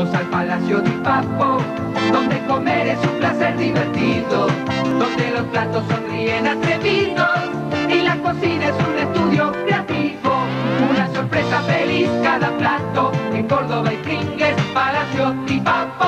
al Palacio de Papo, donde comer es un placer divertido, donde los platos sonríen atrevidos y la cocina es un estudio creativo, una sorpresa feliz cada plato en Córdoba y Pringles, Palacio de Papo.